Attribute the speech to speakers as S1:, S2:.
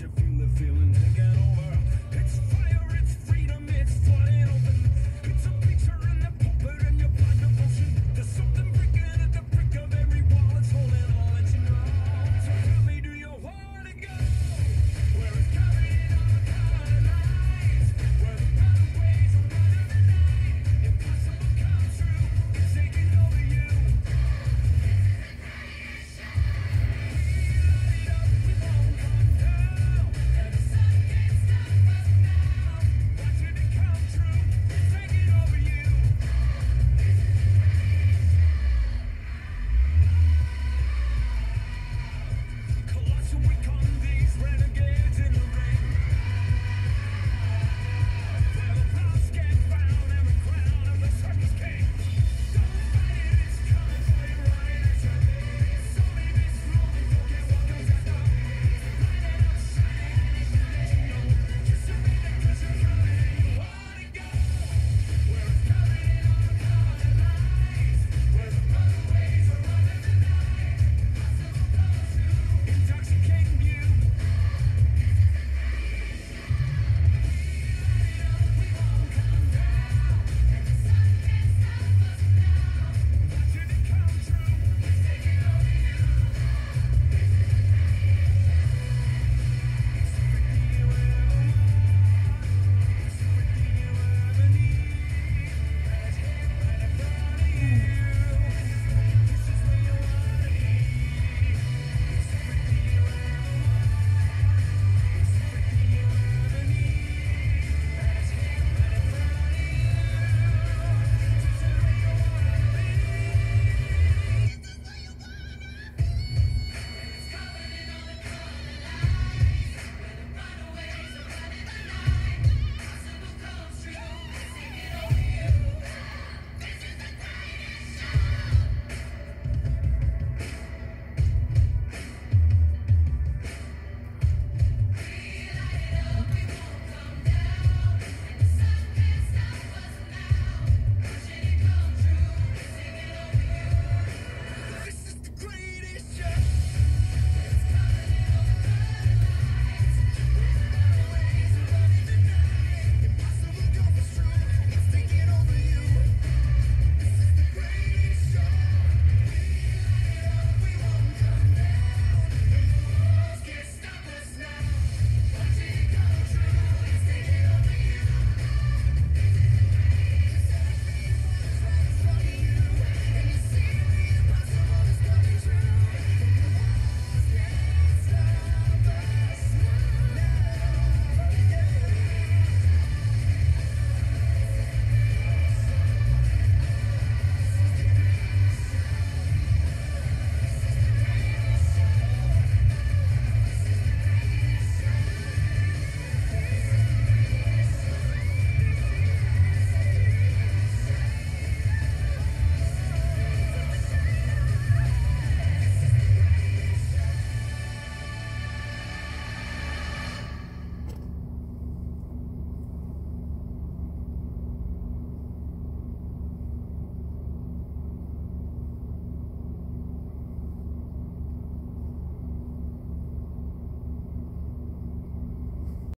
S1: you feel the feeling. Take it on.